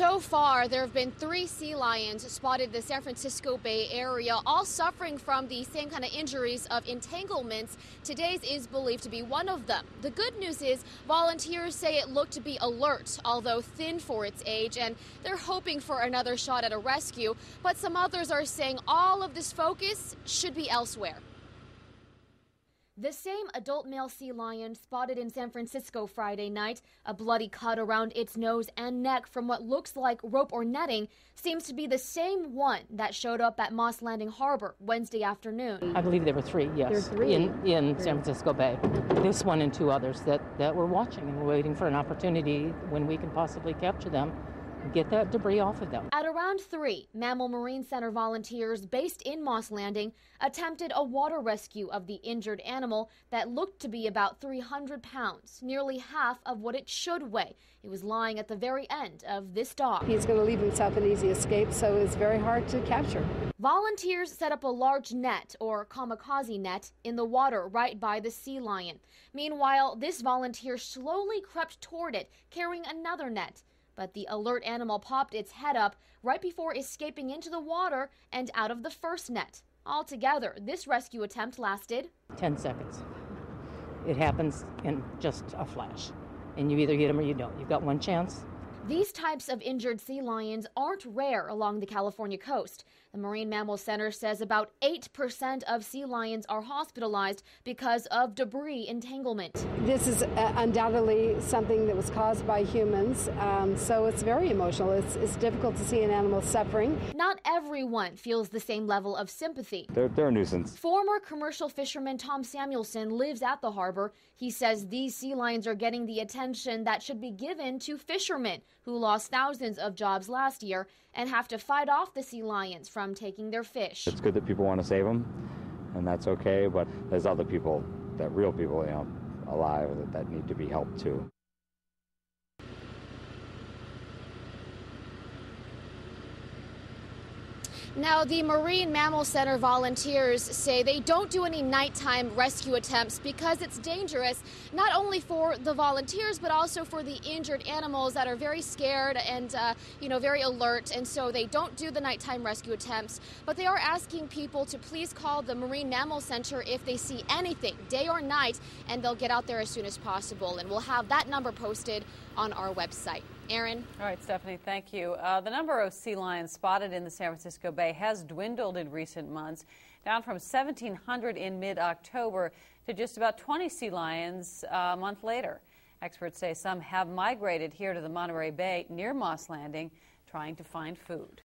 So far, there have been three sea lions spotted the San Francisco Bay Area, all suffering from the same kind of injuries of entanglements. Today's is believed to be one of them. The good news is volunteers say it looked to be alert, although thin for its age, and they're hoping for another shot at a rescue. But some others are saying all of this focus should be elsewhere. The same adult male sea lion spotted in San Francisco Friday night, a bloody cut around its nose and neck from what looks like rope or netting, seems to be the same one that showed up at Moss Landing Harbor Wednesday afternoon. I believe there were three, yes, There were three. in, in San Francisco Bay. This one and two others that, that were watching and waiting for an opportunity when we can possibly capture them get that debris off of them. At around 3, Mammal Marine Center volunteers based in Moss Landing attempted a water rescue of the injured animal that looked to be about 300 pounds, nearly half of what it should weigh. It was lying at the very end of this dock. He's going to leave himself an easy escape, so it's very hard to capture. Volunteers set up a large net, or kamikaze net, in the water right by the sea lion. Meanwhile, this volunteer slowly crept toward it, carrying another net but the alert animal popped its head up right before escaping into the water and out of the first net. Altogether, this rescue attempt lasted 10 seconds. It happens in just a flash. And you either hit them or you don't. You've got one chance. These types of injured sea lions aren't rare along the California coast. The Marine Mammal Center says about 8% of sea lions are hospitalized because of debris entanglement. This is uh, undoubtedly something that was caused by humans, um, so it's very emotional. It's, it's difficult to see an animal suffering. Not everyone feels the same level of sympathy. They're, they're a nuisance. Former commercial fisherman Tom Samuelson lives at the harbor. He says these sea lions are getting the attention that should be given to fishermen who lost thousands of jobs last year and have to fight off the sea lions from taking their fish. It's good that people want to save them, and that's okay, but there's other people, that real people, you know, alive that, that need to be helped too. Now, the Marine Mammal Center volunteers say they don't do any nighttime rescue attempts because it's dangerous, not only for the volunteers, but also for the injured animals that are very scared and, uh, you know, very alert. And so they don't do the nighttime rescue attempts. But they are asking people to please call the Marine Mammal Center if they see anything, day or night, and they'll get out there as soon as possible. And we'll have that number posted on our website. Aaron? All right, Stephanie, thank you. Uh, the number of sea lions spotted in the San Francisco Bay has dwindled in recent months, down from 1,700 in mid October to just about 20 sea lions uh, a month later. Experts say some have migrated here to the Monterey Bay near Moss Landing, trying to find food.